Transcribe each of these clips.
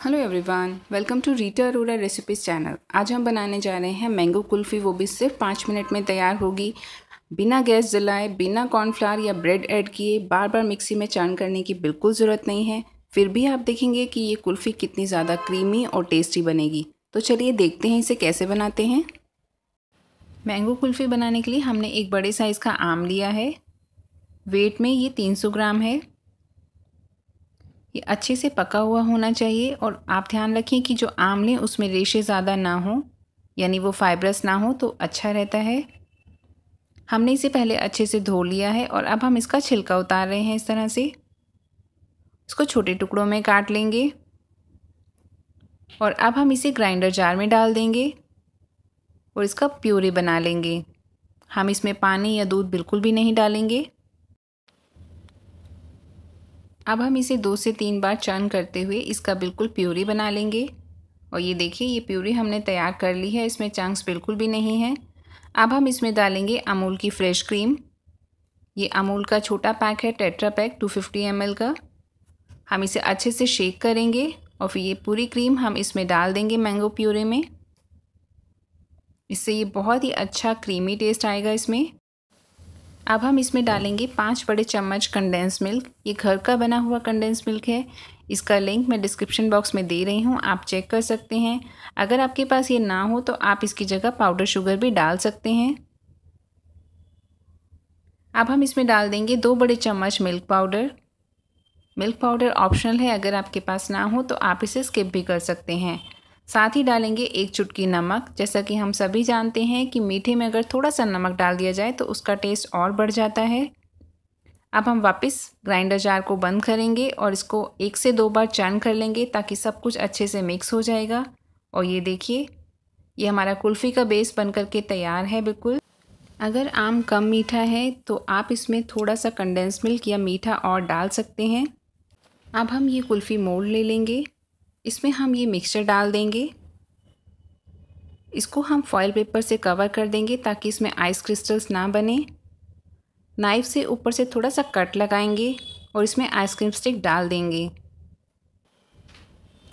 Hello everyone welcome to Rita Arora recipes channel आज हम बनाने जा रहे हैं मैंगो कुल्फ़ी, वो भी सिर्फ़ पाँच मिनट में तैयार होगी। बिना गैस जलाए, बिना कॉर्नफ्लावर या ब्रेड ऐड किए बार बार मिक्सी में चर्न करने की बिल्कुल ज़रूरत नहीं है। फिर भी आप देखेंगे कि ये कुल्फ़ी कितनी ज़्यादा क्रीमी और टेस्टी बनेगी। तो चलिए देखते हैं इसे कैसे बनाते हैं। मैंगो कुल्फ़ी बनाने के लिए हमने एक बड़े साइज़ का आम लिया है। वेट में ये तीन सौ ग्राम है। ये अच्छे से पका हुआ होना चाहिए और आप ध्यान रखें कि जो आम लें उसमें रेशे ज़्यादा ना हो, यानी वो फाइब्रस ना हो तो अच्छा रहता है। हमने इसे पहले अच्छे से धो लिया है और अब हम इसका छिलका उतार रहे हैं इस तरह से। इसको छोटे टुकड़ों में काट लेंगे और अब हम इसे ग्राइंडर जार में डाल देंगे और इसका प्यूरी बना लेंगे। हम इसमें पानी या दूध बिल्कुल भी नहीं डालेंगे। अब हम इसे दो से तीन बार चर्न करते हुए इसका बिल्कुल प्यूरी बना लेंगे। और ये देखिए, ये प्यूरी हमने तैयार कर ली है, इसमें चंक्स बिल्कुल भी नहीं है। अब हम इसमें डालेंगे अमूल की फ़्रेश क्रीम ये अमूल का छोटा पैक है टेट्रा पैक 250 फिफ्टी एम का। हम इसे अच्छे से शेक करेंगे और फिर ये पूरी क्रीम हम इसमें डाल देंगे मैंगो प्यूरे में। इससे ये बहुत ही अच्छा क्रीमी टेस्ट आएगा इसमें। अब हम इसमें डालेंगे पाँच बड़े चम्मच कंडेंस मिल्क ये घर का बना हुआ कंडेंस मिल्क है। इसका लिंक मैं डिस्क्रिप्शन बॉक्स में दे रही हूँ, आप चेक कर सकते हैं। अगर आपके पास ये ना हो तो आप इसकी जगह पाउडर शुगर भी डाल सकते हैं। अब हम इसमें डाल देंगे दो बड़े चम्मच milk powder milk powder optional है, अगर आपके पास ना हो तो आप इसे स्किप भी कर सकते हैं। साथ ही डालेंगे एक चुटकी नमक। जैसा कि हम सभी जानते हैं कि मीठे में अगर थोड़ा सा नमक डाल दिया जाए तो उसका टेस्ट और बढ़ जाता है। अब हम वापस ग्राइंडर जार को बंद करेंगे और इसको एक से दो बार चर्न कर लेंगे ताकि सब कुछ अच्छे से मिक्स हो जाएगा। और ये देखिए, ये हमारा कुल्फ़ी का बेस बन करके तैयार है बिल्कुल। अगर आम कम मीठा है तो आप इसमें थोड़ा सा कंडेंस मिल्क या मीठा और डाल सकते हैं। अब हम ये कुल्फ़ी मोड़ ले लेंगे। इसमें हम ये मिक्सचर डाल देंगे। इसको हम फॉइल पेपर से कवर कर देंगे ताकि इसमें आइस क्रिस्टल्स ना बने। नाइफ़ से ऊपर से थोड़ा सा कट लगाएँगे और इसमें आइसक्रीम स्टिक डाल देंगे।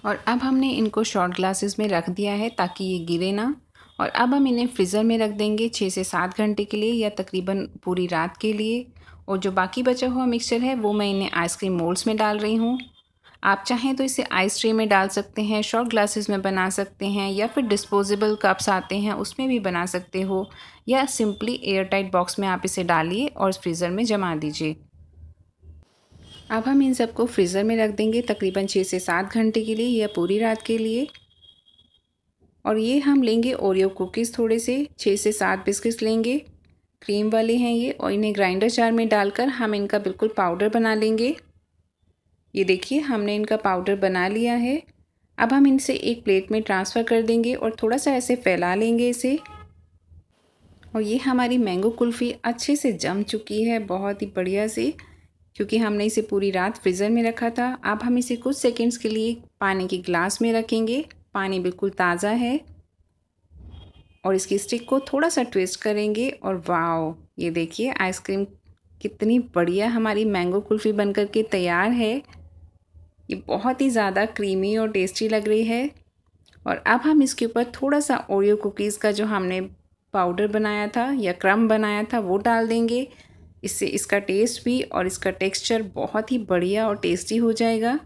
और अब हमने इनको शॉर्ट ग्लासेस में रख दिया है ताकि ये गिरे ना। और अब हम इन्हें फ्रीज़र में रख देंगे छः से सात घंटे के लिए या तकरीबन पूरी रात के लिए। और जो बाकी बचा हुआ मिक्सचर है वो मैं इन्हें आइसक्रीम मोल्ड्स में डाल रही हूँ। आप चाहें तो इसे आइस ट्रे में डाल सकते हैं शॉर्ट ग्लासेस में बना सकते हैं, या फिर डिस्पोजेबल कप्स आते हैं, उसमें भी बना सकते हो, या सिंपली एयर टाइट बॉक्स में आप इसे डालिए और फ्रीज़र में जमा दीजिए। अब हम इन सबको फ्रीज़र में रख देंगे तकरीबन छः से सात घंटे के लिए या पूरी रात के लिए। और ये हम लेंगे ओरियो कुकीज़ थोड़े से छः से सात बिस्किट्स लेंगे। क्रीम वाले हैं ये और इन्हें ग्राइंडर जार में डालकर हम इनका बिल्कुल पाउडर बना लेंगे। ये देखिए, हमने इनका पाउडर बना लिया है। अब हम इनसे एक प्लेट में ट्रांसफ़र कर देंगे और थोड़ा सा ऐसे फैला लेंगे इसे। और ये हमारी मैंगो कुल्फ़ी अच्छे से जम चुकी है, बहुत ही बढ़िया से, क्योंकि हमने इसे पूरी रात फ्रीज़र में रखा था। अब हम इसे कुछ सेकंड्स के लिए पानी के ग्लास में रखेंगे। पानी बिल्कुल ताज़ा है। और इसकी स्टिक को थोड़ा सा ट्विस्ट करेंगे और वाओ ये देखिए आइसक्रीम कितनी बढ़िया हमारी मैंगो कुल्फ़ी बनकर के तैयार है। ये बहुत ही ज़्यादा क्रीमी और टेस्टी लग रही है। और अब हम इसके ऊपर थोड़ा सा ओरियो कुकीज़ का जो हमने पाउडर बनाया था या क्रम बनाया था, वो डाल देंगे। इससे इसका टेस्ट भी और इसका टेक्सचर बहुत ही बढ़िया और टेस्टी हो जाएगा।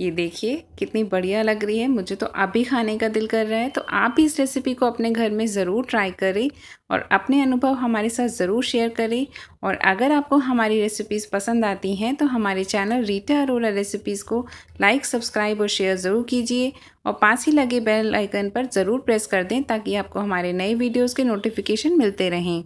ये देखिए, कितनी बढ़िया लग रही है। मुझे तो अभी खाने का दिल कर रहा है तो आप भी इस रेसिपी को अपने घर में ज़रूर ट्राई करें और अपने अनुभव हमारे साथ ज़रूर शेयर करें। और अगर आपको हमारी रेसिपीज़ पसंद आती हैं तो हमारे चैनल रीटा अरोरा रेसिपीज़ को लाइक सब्सक्राइब और शेयर ज़रूर कीजिए। और पास ही लगे बेल आइकन पर ज़रूर प्रेस कर दें, ताकि आपको हमारे नए वीडियोज़ के नोटिफिकेशन मिलते रहें।